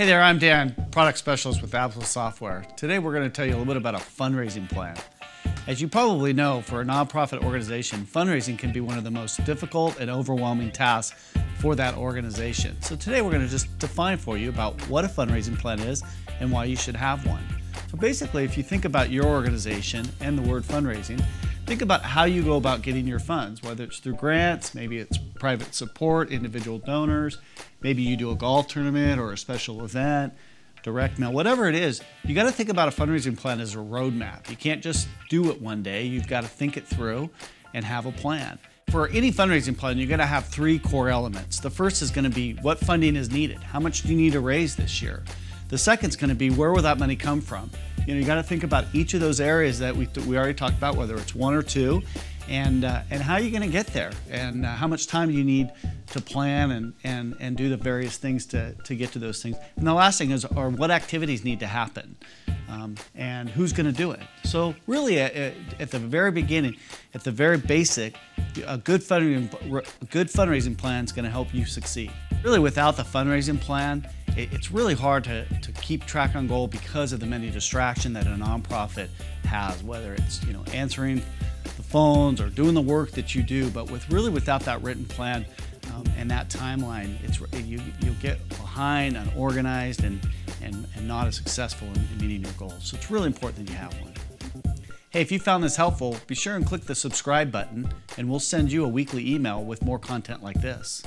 Hey there, I'm Dan, product specialist with Aplos Software. Today we're going to tell you a little bit about a fundraising plan. As you probably know, for a nonprofit organization, fundraising can be one of the most difficult and overwhelming tasks for that organization. So today we're going to just define for you about what a fundraising plan is and why you should have one. So basically, if you think about your organization and the word fundraising, think about how you go about getting your funds, whether it's through grants, maybe it's private support, individual donors, maybe you do a golf tournament or a special event, direct mail, whatever it is, you got to think about a fundraising plan as a roadmap. You can't just do it one day, you've got to think it through and have a plan. For any fundraising plan, you're going to have three core elements. The first is going to be what funding is needed. How much do you need to raise this year? The second is going to be where will that money come from? You know, you got to think about each of those areas that we, we already talked about, whether it's one or two, and uh, and how are you going to get there, and uh, how much time do you need to plan and, and, and do the various things to, to get to those things. And the last thing is, are what activities need to happen, um, and who's going to do it. So really, at, at, the very beginning, at the very basic, a good fundraising, a good fundraising plan is going to help you succeed. Really, without the fundraising plan, it's really hard to, to keep track on goal because of the many distraction that a nonprofit has, whether it's you know answering phones or doing the work that you do. But with really without that written plan um, and that timeline, it's you you'll get behind, unorganized, and and, and not as successful in, in meeting your goals. So it's really important that you have one. Hey, if you found this helpful, be sure and click the subscribe button, and we'll send you a weekly email with more content like this.